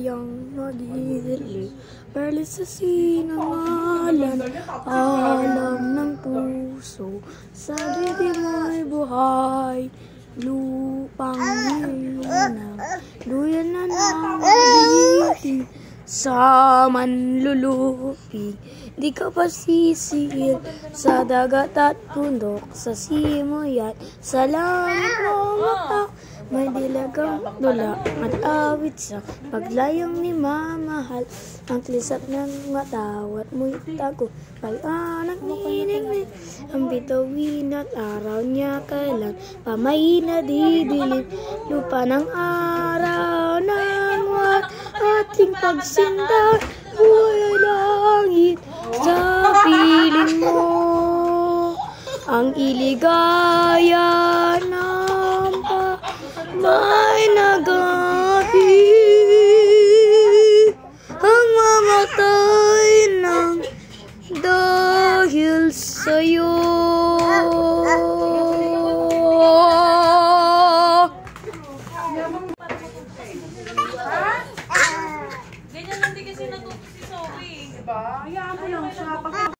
kayang magigili Perli sa sinangalan Alam ng puso. Sa dibdib mo'y buhay Lupang hilinang Luyan na namagigili Sa manlulupi. Di ka pa sisigil Sa dagat at bundok Sa simoy at sa mo mata may dilagang dula at awit sa paglayong ni mamahal Ang klisap ng matawat mo'y tago. Pag anak ni Ningning Ang bitawin at araw niya kailan Pamay na didilim Lupa ng araw ng wat Ating pagsinda Buhay ay langit Sa piling mo. Ang iligaya ng dahil sa'yo. Ganyan lang din kasi natuto si Zoe. Diba? Hayaan